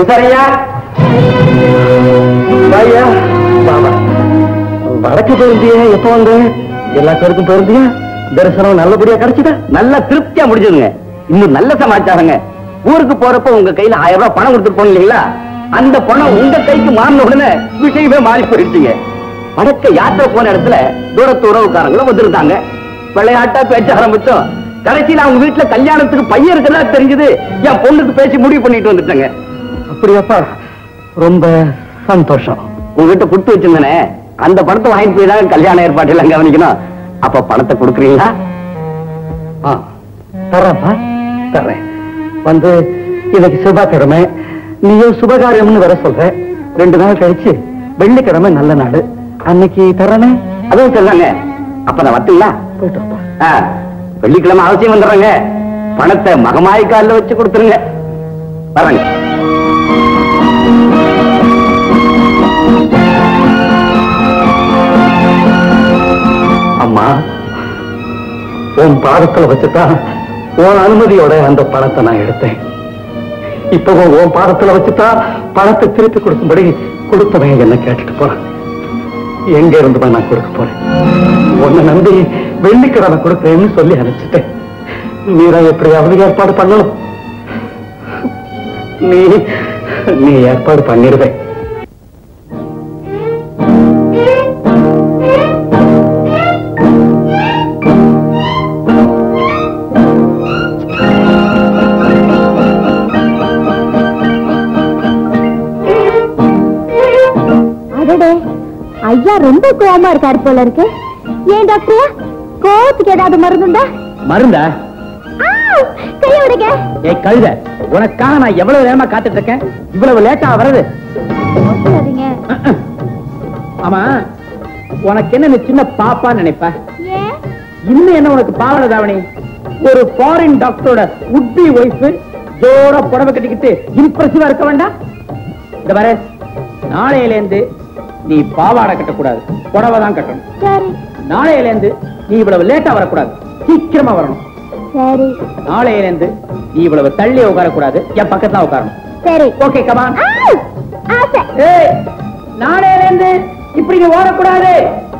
உசாரையா வாயா பாபா வடக்கு போயிருந்தியே எப்போ வந்து? எல்லா பேருக்கும் போயிருந்தியா தரிசனம் நல்லபடியா கிடைச்சதா? நல்லா திருப்தியா முடிஞ்சதுங்க. இன்னும் நல்ல சமாச்சாரங்க. ஊருக்கு போறப்ப உங்க கையில ஆயிரம் ரூபாய் பணம் கொடுத்துட்டு போனீங்க இல்லைங்களா? அந்த பணம் உங்க கைக்கு மாறின உடனே விஷயமே மாறி போயிடுச்சுங்க. வடக்க யாத்திரை போன இடத்துல தூரத்து உறவுக்காரங்களும் வந்திருந்தாங்க. விளையாட்டா பேச்ச ஆரம்பிச்சோம். கடைசியில அவங்க வீட்டுல கல்யாணத்துக்கு பையன் இருக்கிறதா தெரிஞ்சது. என் பொண்ணுக்கு பேசி முடிவு பண்ணிட்டு வந்துட்டேங்க. அப்படியாப்பா ரொம்ப சந்தோஷம். உங்ககிட்ட கொடுத்து வச்சிருந்தனே. அந்த பணத்தை வாங்கிட்டு போய் தான் கல்யாண ஏற்பாடு எல்லாம் கவனிக்கணும். அப்ப பணத்தை கொடுக்குறீங்களா? தரேன்ப்பா தர்றேன் வந்து இன்னைக்கு செவ்வாய்க்கிழமை. நீயும் சுபகாரியம்னு வர சொல்ற. ரெண்டு நாள் கழிச்சு வெள்ளிக்கிழமை நல்ல நாள். அன்னைக்கு தரனே அதுவும் சொல்றாங்க அப்ப நான் வரட்டுங்களா? போயிட்டு வெள்ளிக்கிழமை அவசியம் வந்துடுறேங்க. பணத்தை மகமாய் காலில் வச்சு கொடுத்துருங்க. வரேங்க. அம்மா உன் பாதத்துல வச்சுதான் உன் அனுமதியோட அந்த பணத்தை நான் எடுத்தேன். இப்போ உன் பாதத்துல வச்சுதான் பணத்தை திருப்பி கொடுக்கும்படி கொடுத்தவன் என்ன கேட்டுட்டு போறான். எங்க இருந்து நான் கொடுக்க போறேன்? உன்னை நம்பி வெள்ளிக்கிழமை கொடுக்குறேன்னு சொல்லி அனுப்பிச்சிட்டேன். நீரா எப்படியாவது ஏற்பாடு பண்ணணும். நீ நீ ஏற்பாடு பண்ணிடுவேன். ஐயா ரொம்ப கோவமா இருக்காரு போல இருக்கு. ஏன் டாக்டர்? கோவத்துக்கு ஏதாவது மருந்துண்டா மருந்தா? கைய விடுங்க கழுத உனக்காக நான் எவ்வளவு நேரமா காத்துட்டு இருக்கேன்? இவ்வளவு லேட்டா வர்றது. ஆமா உனக்கு என்ன நீ சின்ன பாப்பா நினைப்ப? இன்னும் என்ன உனக்கு பாவன தாவணி? ஒரு ஃபாரின் டாக்டரோட உட்பி ஒய்ஃப் ஜோரா புடவை கட்டிக்கிட்டு இம்ப்ரெசிவா இருக்க வேண்டாம். இந்த பாரு நாளையில இருந்து நீ பாவாடை கட்டக்கூடாது புடவை தான் கட்டணும். சரி. நாளையில இருந்து நீ இவ்வளவு லேட்டா வரக்கூடாது. சீக்கிரமா வரணும். சரி. நாளையில இருந்து நீ இவ்வளவு தள்ளி உட்காரக்கூடாது. என் பக்கத்துல உட்காரணும். சரி. ஓகே கமான் ஏய் நாளையில இருந்து இப்படி நீ ஓடக்கூடாது.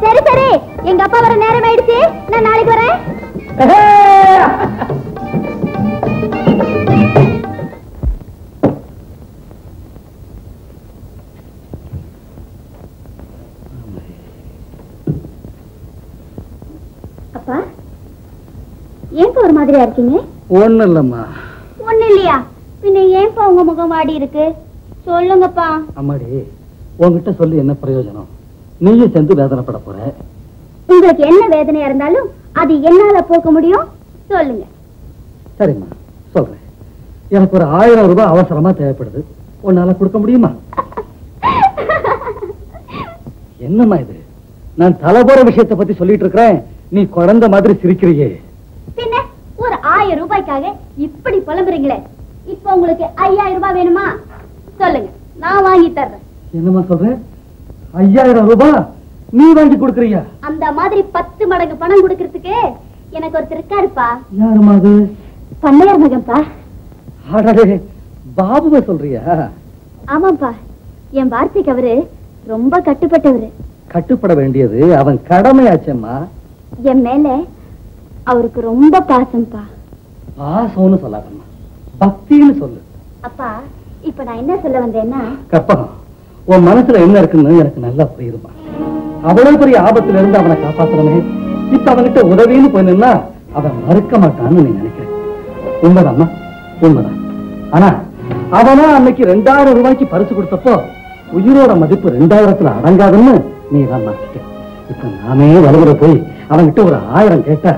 சரி சரி. எங்க அப்பா வர நேரம் ஆயிடுச்சு நான் நாளைக்கு வரேன். மாதிரியா இருக்கீங்க? ஒண்ணும் இல்லம்மா. ஒண்ணு இல்லையா? பின்ன ஏன்பா உங்க முகம் வாடி இருக்கு? சொல்லுங்கப்பா. அம்மாடி உன்கிட்ட சொல்லி என்ன பிரயோஜனம்? நீயும் சேர்ந்து வேதனைப்பட போற. உங்களுக்கு என்ன வேதனையா இருந்தாலும் அது என்னால போக்க முடியும்? சொல்லுங்க. சரிம்மா சொல்றேன். எனக்கு ஒரு ஆயிரம் ரூபாய் அவசரமா தேவைப்படுது. உன்னால கொடுக்க முடியுமா? என்னம்மா இது? நான் தலை போற விஷயத்தை பத்தி சொல்லிட்டு இருக்கிறேன். நீ குழந்தை மாதிரி சிரிக்கிறியே. ஒரு ஆயிரம் ரூபாய்க்காக இப்படி புலம்புறீங்களே? இப்போ உங்களுக்கு ஐயாயிரம் ரூபாய் வேணுமா? சொல்லுங்க நான் வாங்கி தர்றேன். என்னம்மா சொல்ற? ஐயாயிரம் ரூபாய் நீ வாங்கி கொடுக்கறியா? அந்த மாதிரி பத்து மடங்கு பணம் கொடுக்கறதுக்கு எனக்கு ஒருத்தர் இருக்காருப்பா. யாருமா அது? பண்ணையார் மகன்ப்பா. அடடே பாபுவை சொல்றியா? ஆமாப்பா என் வார்த்தைக்கு அவரு ரொம்ப கட்டுப்பட்டவரு. கட்டுப்பட வேண்டியது அவன் கடமையாச்சம்மா. என் மேல அவருக்கு ரொம்ப பாசம்ப்பா. பாசம்னு சொல்லாதம்மா பக்தின்னு சொல்லு. அப்பா இப்ப நான் என்ன சொல்ல வந்தேன்னா? கற்பகம் உன் மனசுல என்ன இருக்குன்னு எனக்கு நல்லா புரியுதுமா அவ்வளவு பெரிய ஆபத்துல இருந்து அவனை காப்பாத்துறமே இப்ப அவன்கிட்ட உதவின்னு போய் நின்னா அவன் மறுக்க மாட்டான்னு நீ நினைக்கிறேன். உண்மைதாம்மா? உண்மைதான். ஆனா அவனா அன்னைக்கு ரெண்டாயிரம் ரூபாய்க்கு பரிசு கொடுத்தப்போ உயிரோட மதிப்பு ரெண்டாயிரத்துல அடங்காதுன்னு நீ தான் மாத்திட்ட இப்ப நாமே வலுவுற போய் அவன்கிட்ட ஒரு ஆயிரம் கேட்டா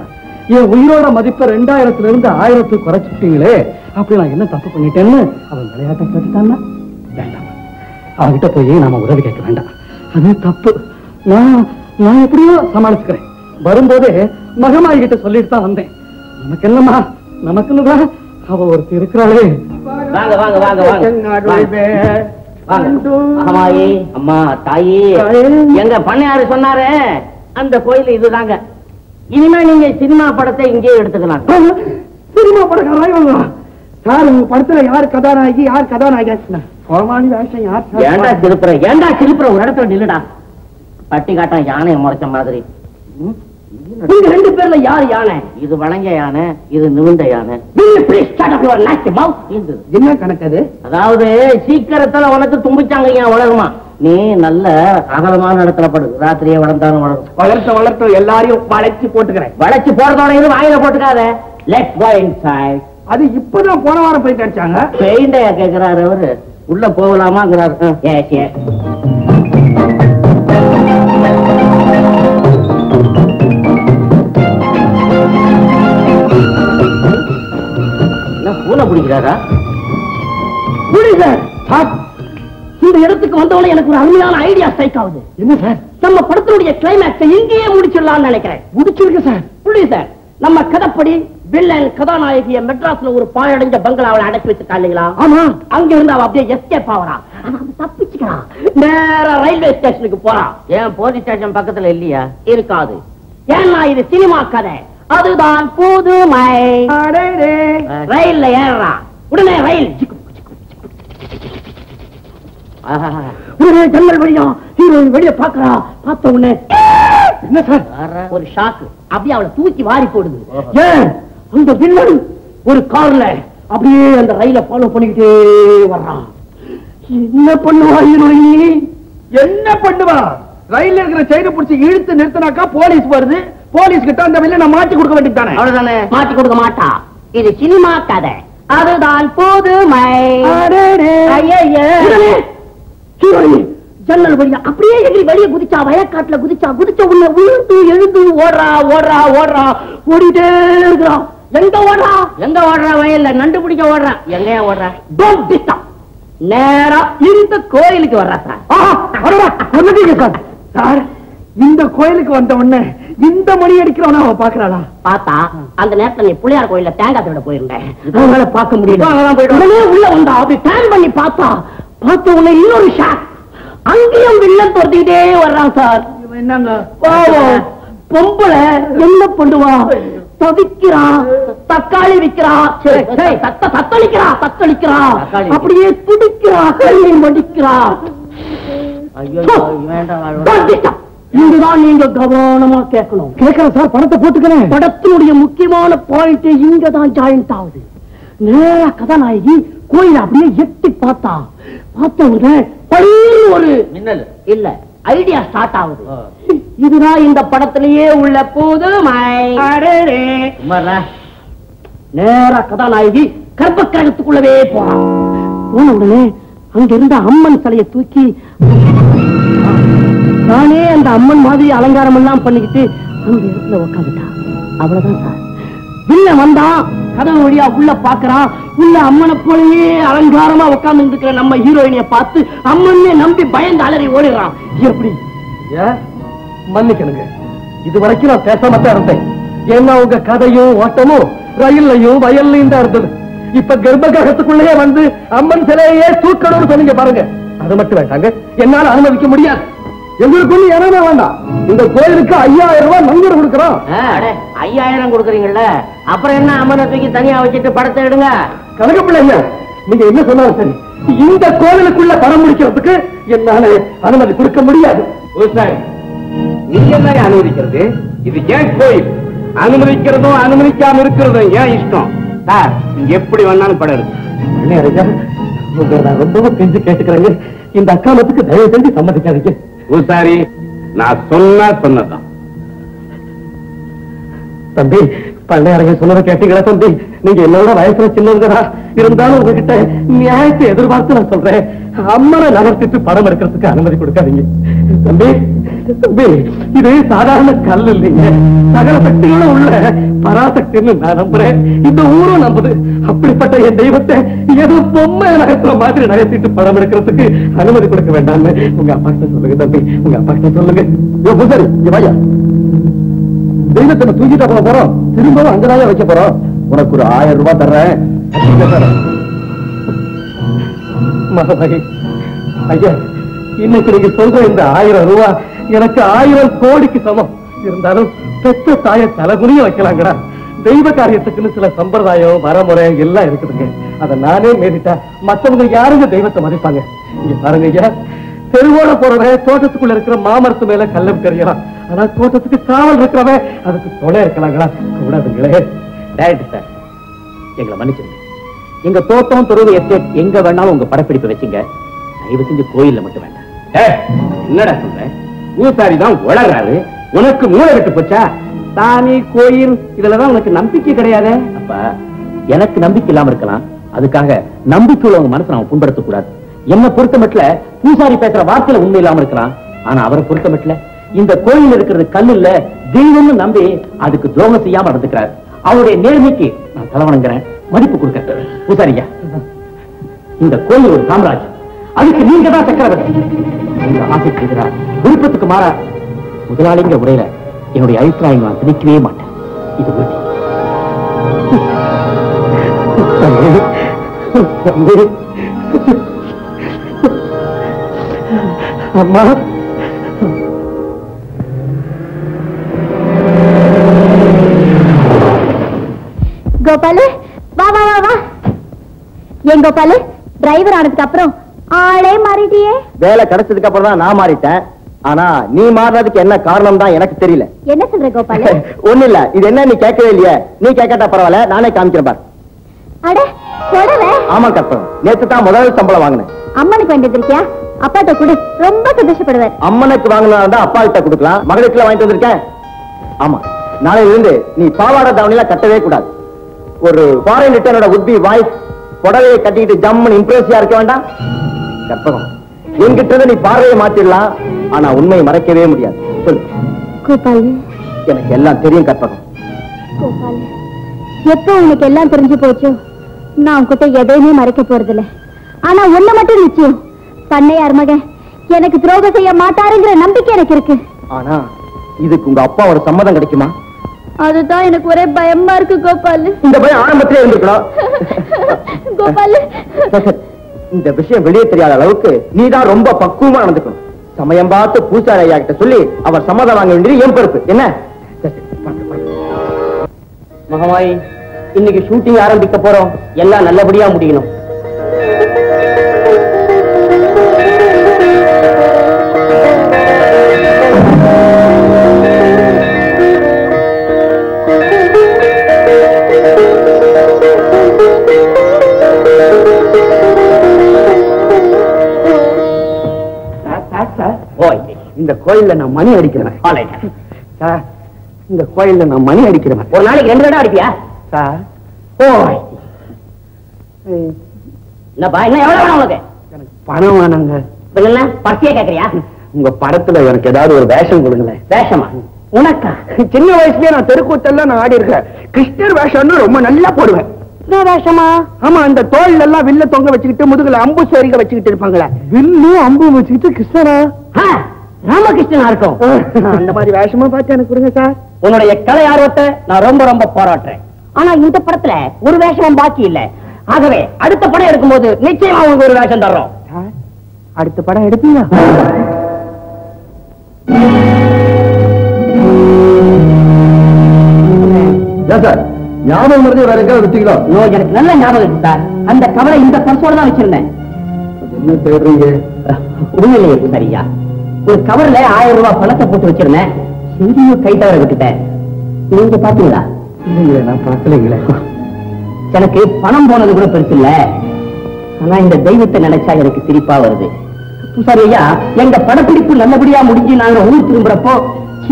என் உயிரோட மதிப்பை ரெண்டாயிரத்துல இருந்து ஆயிரத்துக்கு குறைச்சிட்டீங்களே அப்படி நான் என்ன தப்பு பண்ணிட்டேன்னு அவன் விளையாட்டை கேட்டுட்டான்னா? வேண்டாம். அவன்கிட்ட போய் நாம உதவி கேட்க வேண்டாம். அது தப்பு. நான் நான் எப்படியோ சமாளிச்சுக்கிறேன். வரும்போதே மகமாயி கிட்ட சொல்லிட்டு தான் வந்தேன். நமக்கு என்னம்மா? நமக்குன்னு தான் அவ ஒருத்தி இருக்கிறாளே. வாங்க வாங்க வாங்க வாங்க. வாங்க. அம்மாயி. அம்மா தாயி. எங்க பண்ணையாரு சொன்னாரு? அந்த கோயில் இதுதாங்க. இனிமே நீங்க சினிமா படத்தை இங்கேயே எடுத்துக்கலாம். சினிமா படக்காரா சார் உங்க படத்துல யார் கதாநாயகி யார் கதாநாயகன் கோமாளி வேஷம் யார் ஏன்டா திருப்புற ஏன்டா திருப்புற ஒரு இடத்துல நில்லுடா. பட்டி காட்டான் யானையை முறைச்ச மாதிரி? நீங்க ரெண்டு பேர்ல யார் யானை? இது வளைஞ்ச யானை இது நிமிர்ந்த யானை. என்ன கணக்கு அது? அதாவது சீக்கிரத்துல உனக்கு தும்பிச்சாங்க ஏன் வளருமா நீ நல்ல அகலமான இடத்துல படு ராத்திரியே வளர்ந்தாலும் வளரும். வளர்த்த வளர்த்த எல்லாரையும் வளைச்சு போட்டுக்கிறேன். வளைச்சு போறதோட இது வாயில போட்டுக்காத. லெட் கோ இன்சைட் அது இப்பதான் போன வாரம் போயிட்டு அடிச்சாங்க. பெயிண்டையா கேக்குறாரு அவரு. உள்ள போகலாமாங்கிறாரு. பூனை பிடிக்கிறாரா? இந்த இடத்துக்கு வந்தவன எனக்கு ஒரு அருமையான ஐடியா ஸ்ட்ரைக் ஆகுது. என்ன சார்? நம்ம படத்தினுடைய கிளைமேக்ஸை இங்கேயே முடிச்சிடலாம்னு நினைக்கிறேன். முடிச்சிருக்கு சார். புள்ளி சார்? நம்ம கதைப்படி வில்லன் கதாநாயகிய மெட்ராஸ்ல ஒரு பாழடைஞ்ச பங்களாவில் அடக்கி வச்சிருக்கா இல்லைங்களா? ஆமா. அங்க இருந்து அவ அப்படியே எஸ்கேப் ஆவறா. ஆனா அவ தப்பிச்சுக்கிறான் நேரா ரயில்வே ஸ்டேஷனுக்கு போறான் ஏன் போலீஸ் ஸ்டேஷன் பக்கத்துல இல்லையா? இருக்காது. ஏன்னா இது சினிமா கதை. அதுதான் புதுமை. ரயில்ல ஏறான் உடனே ரயில். உடனே ஜன்னல் வழியா ஹீரோயின் வெளிய பாக்குறா பார்த்த உடனே என்ன சார். ஒரு ஷாக்கு அப்படியே அவளை தூக்கி வாரி போடுது. ஏன்? அந்த வில்லன் ஒரு கார்ல அப்படியே அந்த ரயில ஃபாலோ பண்ணிக்கிட்டே வர்றான். என்ன பண்ணுவா ஹீரோயின்? என்ன பண்ணுவா? ரயில்ல இருக்கிற செயினை பிடிச்சி இழுத்து நிறுத்தினாக்கா போலீஸ் வருது. போலீஸ் கிட்ட அந்த வில்ல நான் மாட்டி கொடுக்க வேண்டியதானே அவ்வளவுதானே? மாத்தி கொடுக்க மாட்டா. இது சினிமா கதை. அதுதான் புதுமை. உடனே ஹீரோயின் ஜன்னல் வழியா அப்படியே எகிரி வெளியே குதிச்சா வயக்காட்டுல குதிச்சா குதிச்ச உடனே விழுந்து எழுந்து ஓடுறா ஓடுறா ஓடுறா. ஓடிட்டே இருக்கிறான் எங்க ஓடுறா? எங்க ஓடுறா? வயல்ல நண்டு பிடிக்க ஓடுறா. எங்கயா ஓடுறா. நேரா இந்த கோயிலுக்கு வர்றா சார். சார். சார் இந்த கோயிலுக்கு வந்த உடனே இந்த மணி அடிக்கிறவன அவ பாக்குறாளா பார்த்தா அந்த நேரத்துல நீ பிள்ளையார் கோயில்ல தேங்காய் விட போயிருந்தேன். அவங்கள பார்க்க முடியல. உள்ள வந்தா அப்படி டேன் பண்ணி பார்த்தா பார்த்த உடனே இன்னொரு ஷாட் அங்கேயும் வில்லன் துரத்திக்கிட்டே வர்றான் சார். இவன் என்னங்க? பாவம். பொம்பளை என்ன பண்ணுவா தவிக்கிறான். தக்காளி தத்த தத்தளிக்கிறான் தத்தளிக்கிறான். அப்படியே துடிக்கிறா கையை மடிக்கிறா ஐயோ வேண்டாம் Don't disturb. இதுதான் நீங்க கவனமா கேட்கணும். கேட்கறேன் சார் பணத்தை போட்டுக்கிறேன். படத்தினுடைய முக்கியமான பாயிண்ட் இங்க தான் ஜாயிண்ட் ஆகுது. நேரா கதாநாயகி கோயில அப்படியே எட்டி பார்த்தா பார்த்த உடனே பளிர்னு ஒரு மின்னல். இல்ல ஐடியா ஸ்டார்ட் ஆகுது. இதுதான் இந்த படத்திலேயே உள்ள புதுமை. நேரா கதாநாயகி கர்ப்பக்கிரகத்துக்குள்ளவே போறான். போன உடனே அங்க இருந்த அம்மன் சிலையை தூக்கி நானே அந்த அம்மன் மாதிரி அலங்காரம் எல்லாம் பண்ணிக்கிட்டு அந்த இடத்துல உட்காந்துட்டான் அவ்வளவுதான் சார். வில்ல வந்தான். கதவு வழியா உள்ள பாக்குறான். உள்ள அம்மனை போலயே அலங்காரமா உட்கார்ந்து இருக்கிற நம்ம ஹீரோயினிய பார்த்து அம்மன்னே நம்பி பயந்து அலறி ஓடிடுறான் எப்படி? மன்னிக்கணுங்க இது வரைக்கும் நான் பேசாம தான் இருந்தேன். ஏன்னா உங்க கதையும் ஓட்டமும் ரயில்லையும் வயல்லையும் தான் இருந்தது. இப்ப கர்ப்பகிரகத்துக்குள்ளேயே வந்து அம்மன் சிலையே தூக்கணும்னு சொன்னீங்க பாருங்க. அது மட்டும் வேண்டாங்க. என்னால அனுமதிக்க முடியாது. எங்களுக்கு ஒண்ணு இறங்க வேண்டாம். இந்த கோயிலுக்கு ஐயாயிரம் ரூபாய் நங்கூர் கொடுக்கிறோம். ஐயாயிரம் கொடுக்குறீங்கல்ல? அப்புறம் என்ன தூக்கி தனியா வச்சுட்டு படத்தை எடுங்க? கனக பிள்ளைங்க நீங்க என்ன சொன்னாலும் சரி. இந்த கோவிலுக்குள்ள படம் முடிக்கிறதுக்கு என்னால அனுமதி கொடுக்க முடியாது. நீ என்ன அனுமதிக்கிறது? இது ஏன் கோயில்? அனுமதிக்கிறதும் அனுமதிக்காம இருக்கிறதும் ஏன் இஷ்டம்? சார் நீங்க எப்படி வேணாலும் படம் நான் ரொம்பவும் கெஞ்சு கேட்டுக்கிறேங்க. இந்த அக்காமத்துக்கு தயவு செஞ்சு சம்மதிக்காதீங்க. பூசாரி நான் சொன்னா சொன்னதான் தம்பி பண்டையாரங்க சொன்னதை கேட்டீங்களா தம்பி? நீங்க என்னோட வயசுல சின்னவங்கடா. இருந்தாலும் உங்ககிட்ட நியாயத்தை எதிர்பார்த்து நான் சொல்றேன். அம்மனை நகர்த்திட்டு படம் எடுக்கிறதுக்கு அனுமதி கொடுக்காதீங்க. தம்பி இது சாதாரண கல் இல்லைங்க சகல சக்திகளும் உள்ள பராசக்தின்னு நான் நம்புறேன். இந்த ஊரும் நம்புது. அப்படிப்பட்ட என் தெய்வத்தை ஏதோ பொம்மை நகர்த்துற மாதிரி நகர்த்திட்டு படம் எடுக்கிறதுக்கு அனுமதி கொடுக்க வேண்டாம்னு உங்க அப்பா கிட்ட சொல்லுங்க தம்பி. உங்க அப்பா கிட்ட சொல்லுங்க. யோ, இவையா தெய்வத்தை நம்ம தூக்கிட்டு போக போறோம். திரும்பவும் அங்கதாயா வைக்க போறோம். உனக்கு ஒரு ஆயிரம் ரூபாய் தர்றேன். இங்க தர்றேன். மகமகி ஐயா இன்னைக்கு நீங்க சொல்ற இந்த ஆயிரம் ரூபாய் எனக்கு ஆயிரம் கோடிக்கு சமம். இருந்தாலும் பெற்ற தாய தலைகுனிய வைக்கலாங்கடா. தெய்வ காரியத்துக்குன்னு சில சம்பிரதாயம் வரமுறை எல்லாம் இருக்குதுங்க. அதை நானே மீறிட்டா மத்தவங்க யாருங்க தெய்வத்தை மதிப்பாங்க? இங்க பாருங்க ஐயா தெருவோட போறவன் தோட்டத்துக்குள்ள இருக்கிற மாமரத்து மேல கல்லம் தெரியலாம் ஆனா தோட்டத்துக்கு காவல் இருக்கிறவன் அதுக்கு தொலை இருக்கலாங்களா கூடாதுங்களே. டைரக்டர் சார் எங்களை மன்னிச்சிருங்க. எங்க தோட்டம் துறவு எஸ்டேட் எங்க வேணாலும் உங்க படப்பிடிப்பு வச்சுங்க. தயவு செஞ்சு கோயில்ல மட்டும் வேண்டாம். என்னடா சொல்ற? பூசாரி தான் உளறாரு உனக்கு மூளை விட்டு போச்சா? சாமி கோயில் இதுலதான் உனக்கு நம்பிக்கை கிடையாது. அப்ப எனக்கு நம்பிக்கை இல்லாம இருக்கலாம். அதுக்காக நம்பிக்கை உள்ளவங்க மனசை நாம புண்படுத்த கூடாது. என்ன பொறுத்த மட்டும் பூசாரி பேசுற வார்த்தையில உண்மை இல்லாம இருக்கலாம். ஆனா அவரை பொறுத்த மட்டும் இந்த கோயில் இருக்கிறது கல் இல்ல தெய்வம்னு நம்பி அதுக்கு துரோகம் செய்யாம நடந்துக்கிறார். அவருடைய நேர்மைக்கு நான் தலைவணங்குறேன். மதிப்பு கொடுக்க பூசாரியா இந்த கோயில் ஒரு சாம்ராஜ்யம் அதுக்கு நீங்க தான் சக்கரவர்த்தி உங்க ஆசைக்கு எதிராக விருப்பத்துக்கு மாறா முதலாளிங்கிற முறையில என்னுடைய அபிப்பிராயம் நான் திணிக்கவே மாட்டேன். இது உறுதி. அம்மா. கோபாலு வா வா வா வா. ஏன் கோபாலு டிரைவர் ஆனதுக்கு அப்புறம் ஆளே மாறிட்டியே. வேலை கிடைச்சதுக்கு அப்புறம் தான் நான் மாறிட்டேன். ஆனா நீ மாறினதுக்கு என்ன காரணம் தான் எனக்கு தெரியல. என்ன சொல்ற கோபாலு? ஒண்ணு இல்ல இது என்ன நீ கேட்கவே இல்லையே? நீ கேட்காட்டா பரவாயில்ல நானே காமிக்கிறேன் பார். அட புடவை. ஆமா கற்பகம் நேத்து தான் முதல் சம்பளம் வாங்கினேன். அம்மனுக்கு வேண்டியது இருக்கியா அப்பாட்ட கொடு. ரொம்ப சந்தோஷப்படுவார் அம்மனுக்கு வாங்கினா அப்பா கிட்ட கொடுக்கலாம். மகளுக்கு வாங்கிட்டு வந்திருக்கேன். ஆமா நாளையில இருந்து நீ பாவாடை தாவணியில கட்டவே கூடாது. ஒரு ஃபாரின் ரிட்டர்னோட உட்பி வாய்ஸ் புடவையை கட்டிக்கிட்டு ஜம்முன்னு இம்ப்ரெசியா இருக்க வேண்டாம். கற்பகம். என்கிட்ட நீ பார்வையை மாத்திடலாம் ஆனா உண்மையை மறைக்கவே முடியாது. சொல்லு. கோபாலு எனக்கு எல்லாம் தெரியும் கற்பகம். கோபாலு எப்போ உனக்கு எல்லாம் தெரிஞ்சு போச்சோ? நான் உன்கிட்ட எதையுமே மறைக்க போறதில்ல. ஆனா ஒண்ணு மட்டும் நிச்சயம். பண்ணையார் மகன் எனக்கு துரோகம் செய்ய மாட்டாருங்கிற நம்பிக்கை எனக்கு இருக்கு. ஆனா இதுக்கு உங்க அப்பாவோட சம்மதம் கிடைக்குமா? அதுதான் எனக்கு ஒரே பயமா இருக்கு கோபாலு இந்த பயம் ஆரம்பத்திலே இருந்துக்கலாம் கோபாலு இந்த விஷயம் வெளியே தெரியாத அளவுக்கு நீதான் ரொம்ப பக்குவமா நடந்துக்கணும். சமயம் பார்த்து பூசாரி ஐயா கிட்ட சொல்லி அவர் சம்மதம் வாங்க வேண்டியது என் பொறுப்பு. என்ன? மகமாயி இன்னைக்கு ஷூட்டிங் ஆரம்பிக்க போறோம். எல்லாம் நல்லபடியா முடியணும். இந்த கோயில்ல நான் மணி அடிக்கிறேன் சார் இந்த கோயில்ல நான் மணி அடிக்கிறேன் ஒரு நாளைக்கு ரெண்டு தடவை அடிப்பியா? சார். ஓய் என்னப்பா என்ன எவ்வளவு வேணும் உனக்கு எனக்கு பணம் வேணுங்க. இப்ப என்ன? பர்சியா கேக்குறியா உங்க படத்துல எனக்கு ஏதாவது ஒரு வேஷம் கொடுங்களேன். வேஷமா? உனக்கா? சின்ன வயசுலயே நான் தெருக்கூத்தெல்லாம் நான் ஆடி இருக்கேன். கிருஷ்ணர் வேஷம்னு ரொம்ப நல்லா போடுவேன். வேஷமா? ஆமா அந்த தோல்ல எல்லாம் வில்ல தொங்க வச்சுக்கிட்டு முதுகுல அம்பு சரிக வச்சுக்கிட்டு இருப்பாங்களே. வில்லு அம்பு வச்சுக்கிட்டு கிருஷ்ணரா? ராமகிருஷ்ணனா இருக்கும் அந்த மாதிரி வேஷமா பார்த்து எனக்கு கொடுங்க சார். உன்னுடைய கலை ஆர்வத்தை நான் ரொம்ப ரொம்ப பாராட்டுறேன். ஆனா இந்த படத்துல ஒரு வேஷமும் பாக்கி இல்ல. ஆகவே அடுத்த படம் எடுக்கும்போது நிச்சயமா உங்களுக்கு ஒரு வேஷம் தர்றோம். அடுத்த படம் எடுப்பீங்க சார்? ஞாபகம் மருந்து வேற எங்கேயாவது வச்சுங்களா ஐயோ, எனக்கு நல்ல ஞாபகம் இருக்கு சார். அந்த கவலை இந்த பர்சோட தான் வச்சிருந்தேன். என்ன தேடுறீங்க? சரியா ஒரு கவர்ல ஆயிரம் ரூபாய் பணத்தை போட்டு வச்சிருந்தேன். எங்கேயும் கை தவற விட்டுட்டேன். நீங்க பாத்தீங்களா? இல்லைங்களே நான் பார்க்கலைங்களே எனக்கு பணம் போனது கூட பெருசு இல்ல. ஆனா இந்த தெய்வத்தை நினைச்சா எனக்கு சிரிப்பா வருது. பூசாரி ஐயா எங்க படப்பிடிப்பு நல்லபடியா முடிஞ்சு நாங்க ஊர் திரும்புறப்போ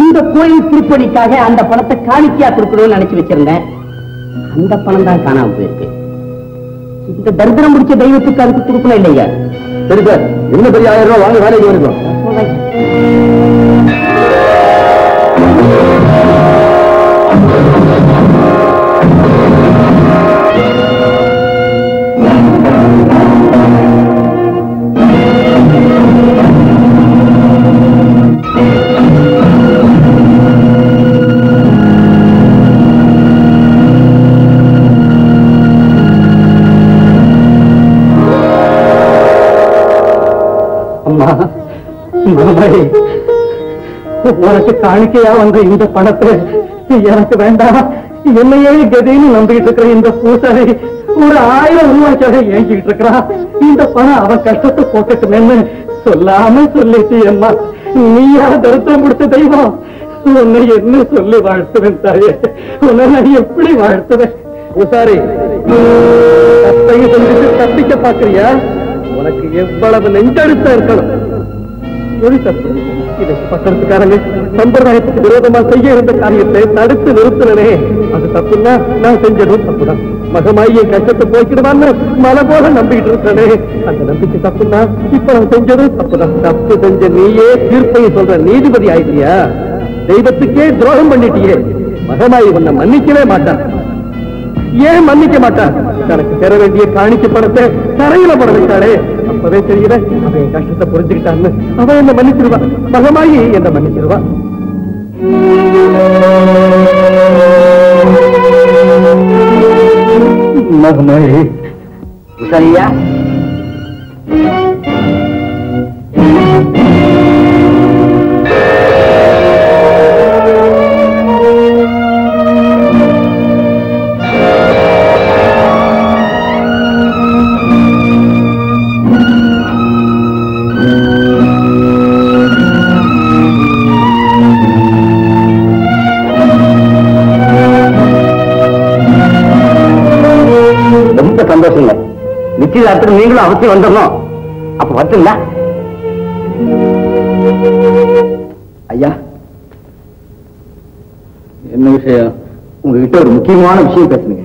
இந்த கோயில் திருப்பணிக்காக அந்த பணத்தை காணிக்கையா கொடுக்கணும்னு நினைச்சு வச்சிருந்தேன். அந்த பணம் தான் காணாம போயிருக்கு. இந்த தரித்திரம் முடிச்ச தெய்வத்துக்கு அதுக்கு கொடுக்கணும் இல்லைங்க சரி சார். என்ன பெரிய ஆயிரம் ரூபாய் வாங்க வேலைக்கு வருவோம் அம்மா மாமி உனக்கு காணிக்கையா வந்த இந்த பணத்தை எனக்கு வேண்டாம். என்னையே கதைன்னு நம்பிக்கிட்டு இருக்கிற இந்த பூசாரி ஒரு ஆயிரம் ரூபாய்க்காக ஏங்கிட்டு இருக்கிறான் இந்த பணம் அவன் கஷ்டத்தை போக்கட்டுமேன்னு சொல்லாம சொல்லிட்டு அம்மா. நீயா தரித்திரம் கொடுத்த தெய்வம். உன்னை என்ன சொல்லி வாழ்த்துவேன் தாயே. உன்னை நான் எப்படி வாழ்த்துவேன்? பூசாரி தப்பையும் சொல்லிட்டு தப்பிக்க பாக்குறியா உனக்கு எவ்வளவு நெஞ்செடுத்தா இருக்கணும். இதை பக்கத்துக்காரங்க சம்பிரதாயத்துக்கு விரோதமா செய்ய இருந்த காரியத்தை தடுத்து நிறுத்தினே அது தப்புன்னா நான் செஞ்சதும் தப்புதான். மகமாயி என் கஷ்டத்தை போய்க்கிடுவான்னு மலை போல நம்பிக்கிட்டு இருக்கனே அந்த நம்பிக்கை தப்புன்னா இப்ப நான் செஞ்சதும் தப்புதான். தப்பு செஞ்ச நீயே தீர்ப்பையும் சொல்ற நீதிபதி ஆயிட்டியா? தெய்வத்துக்கே துரோகம் பண்ணிட்டியே. மகமாயி உன்னை மன்னிக்கவே மாட்டான். ஏன் மன்னிக்க மாட்டான்? தனக்கு பெற வேண்டிய காணிக்க பணத்தை தரையில பட வைத்தாளே. அப்பவே தெரியல. அவன் என் கஷ்டத்தை புரிஞ்சுக்கிட்டான்னு அவன் என்ன மன்னிச்சிருவா. மகமாயி என்ன மன்னிச்சிருவா. மகமாயி. சரியா சந்தோஷங்க. நிச்சயதார்த்தம் நீங்களும் அவசியம் வந்துடணும். அப்ப வரட்டுங்களா ஐயா. என்ன விஷயம்? உங்ககிட்ட ஒரு முக்கியமான விஷயம் பேசணுங்க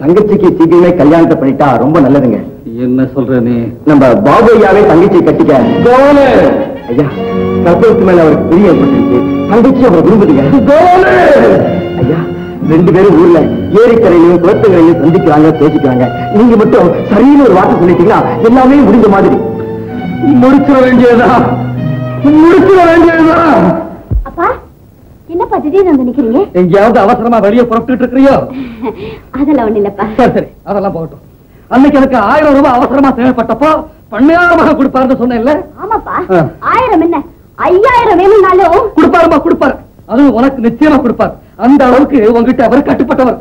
தங்கச்சிக்கு சீக்கிரமே கல்யாணத்தை பண்ணிட்டா ரொம்ப நல்லதுங்க. என்ன சொல்ற நீ? நம்ம பாபு ஐயாவே தங்கச்சி கட்டிக்க. ஐயா கற்பகத்து மேல அவருக்கு பிரிய ஏற்பட்டிருக்கு. தங்கச்சி அவரை விரும்புதுங்க. ரெண்டு பேரும் ஊர்ல ஏரிக்கரையிலையும் குளத்துக்கரையிலையும் சந்திக்கிறாங்க பேசிக்கிறாங்க. நீங்க மட்டும் சரின்னு ஒரு வார்த்தை சொல்லிட்டீங்கன்னா எல்லாமே முடிஞ்ச மாதிரி. முடிச்சிட வேண்டியதுதான் முடிச்சிட வேண்டியதுதான் அப்பா என்னப்பா திடீர்னு வந்து நிக்கிறீங்க? எங்கேயாவது அவசரமா வெளியே புறப்பட்டு இருக்கிறியோ? அதெல்லாம் ஒண்ணு இல்லப்பா. சரி சரி அதெல்லாம் போகட்டும். அன்னைக்கு எனக்கு ஆயிரம் ரூபாய் அவசரமா தேவைப்பட்டப்போ பண்ணையாரமாக கொடுப்பாருன்னு சொன்னேன்ல. ஆமாப்பா. ஆயிரம் என்ன? ஐயாயிரம் வேணும்னாலும் கொடுப்பாருமா கொடுப்பாரு. அதுவும் உனக்கு நிச்சயமா கொடுப்பார். அந்த அளவுக்கு உங்ககிட்ட அவர் கட்டுப்பட்டவர்.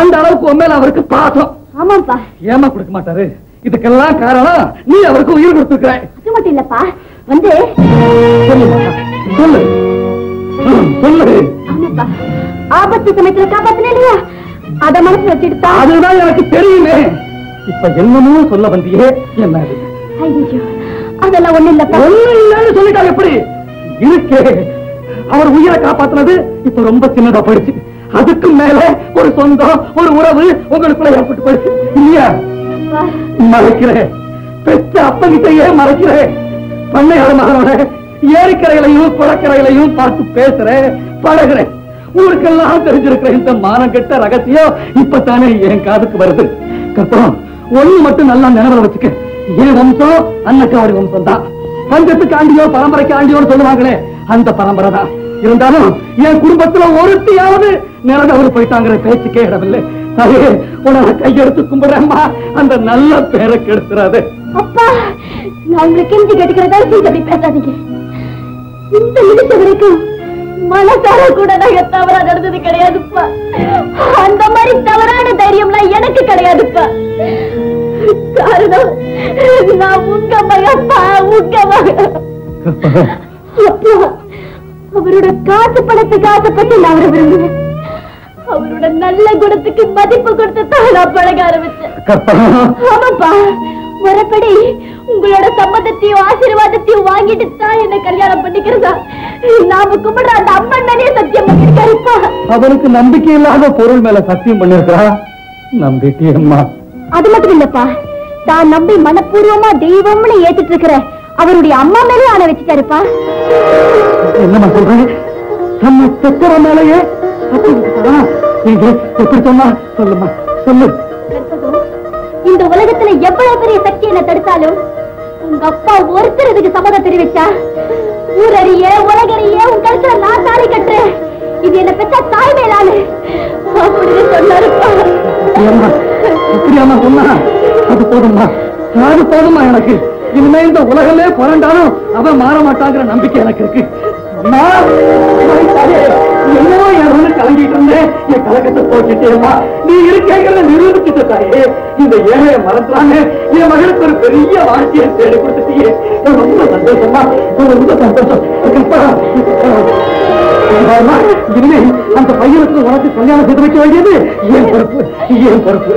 அந்த அளவுக்கு உன் மேல அவருக்கு பாசம். ஆமாப்பா. ஏமா கொடுக்க மாட்டாரு? இதுக்கெல்லாம் காரணம் நீ அவருக்கு உயிர் கொடுத்துருக்க அது மட்டும் இல்லப்பா. வந்து சொல்லுமா சொல்லு. சொல்லு. ஆபத்து சமயத்துல காப்பாத்தின இல்லையா? அத மனசு வச்சுட்டு அதுதான் எனக்கு தெரியுமே. இப்ப என்னமோ சொல்ல வந்தியே என்ன அது? அதெல்லாம் ஒண்ணு இல்லப்பா. ஒண்ணும் இல்லைன்னு சொல்லிட்டா எப்படி? இருக்கே. அவர் உயிரை காப்பாத்துனது இப்ப ரொம்ப சின்னதா போயிடுச்சு. அதுக்கு மேல ஒரு சொந்தம் ஒரு உறவு உங்களுக்குள்ள ஏற்பட்டு போயிடுச்சு. இல்லையா? அப்பா, மறைக்கிறேன். பெற்ற அப்பங்கிட்டயே மறைக்கிறேன். பண்ணையாள மகனோட ஏரிக்கரைகளையும் குளக்கரைகளையும் பார்த்து பேசுறேன் பழகுறேன். ஊருக்கெல்லாம் தெரிஞ்சிருக்கிற இந்த மானம் கெட்ட ரகசியம் இப்பதானே என் காதுக்கு வருது. கற்பம் ஒண்ணு மட்டும் நல்லா நினைவுல வச்சுக்க. என் வம்சம் அன்னக்காவடி வம்சம் தான் பஞ்சத்துக்கு ஆண்டியோ பரம்பரைக்கு ஆண்டியோன்னு சொல்லுவாங்களே அந்த பரம்பரை தான். இருந்தாலும் என் குடும்பத்துல ஒருத்தியாவது நிறந்தவர் போயிட்டாங்கிற பேச்சுக்கே இடமில்லை அதே உனக்கு கையெடுத்து கும்பிடுறேம்மா. அந்த நல்ல பேரை கெடுத்துறாது. அப்பா நான் உங்களை கெஞ்சி கேட்டுக்கிறதா செஞ்சு அப்படி பேசாதீங்க. இந்த நிமிஷம் வரைக்கும் மனசார கூட நாங்க தவறா நடந்தது கிடையாதுப்பா. அந்த மாதிரி தவறான தைரியம்லாம் எனக்கு கிடையாதுப்பா. காரணம் நான் உங்க மகப்பா உங்க மகன் அவரோட காசு பணத்துக்கு ஆசைப்பட்டு நான் அவரை விரும்புவேன் அவரோட நல்ல குணத்துக்கு மதிப்பு கொடுத்து தான் நான் பழக ஆரம்பிச்சேன். ஆமாப்பா முறைப்படி உங்களோட சம்மதத்தையும் ஆசீர்வாதத்தையும் வாங்கிட்டு தான் என்ன கல்யாணம் பண்ணிக்கிறதா? நாம கும்பிடுற அந்த அம்மன் மேலே சத்தியம் பண்ணிருக்காருப்பா. அவனுக்கு நம்பிக்கை இல்லாத பொருள் மேல சத்தியம் பண்ணிருக்கா நம்பிட்டியம்மா அது மட்டும் இல்லப்பா தான் நம்பி மனப்பூர்வமா தெய்வம்னு ஏத்துட்டு இருக்கிற அவருடைய அம்மா மேலே ஆன வச்சுட்டாருப்பா. என்னம்மா சொல்றேன் நம்ம பெத்தர மேலேயே எப்படி சொன்னா? சொல்லுமா சொல்லு. இந்த உலகத்துல எவ்வளவு பெரிய சக்தி என்ன தடுத்தாலும் உங்க அப்பா ஒருத்தர் இதுக்கு சம்மதம் தெரிவிச்சா ஊரறிய உலகறிய உங்க கழுத்துல நான் தாலி கட்டுறேன். இது என்ன பெற்ற தாய் மேலானு அப்படின்னு சொன்னாருப்பா. ஏம்மா அப்படியாம்மா சொன்னா அது போதும்மா. அது போதும்மா எனக்கு. இனிமே இந்த உலகமே புரண்டாலும் அவன் மாற மாட்டாங்கிற நம்பிக்கை எனக்கு இருக்கு. என்னவோ என் உள்ள கலங்கிட்டு இருந்தேன். என் கலக்கத்தை போக்கிட்டேம்மா நீ நீ இருக்கேங்கிறத நிரூபிச்சுட்ட தாயே. இந்த ஏழைய மறந்துலான்னு என் மகளுக்கு ஒரு பெரிய வாழ்க்கையை தேடி கொடுத்துட்டியே. ரொம்ப சந்தோஷமா நான் ரொம்ப சந்தோஷம். அப்பா, அந்த பையனுக்கு உனக்கு கல்யாணம் செய்து வைக்க வேண்டியது ஏன் பொறுப்பு. ஏன் பொறுப்பு.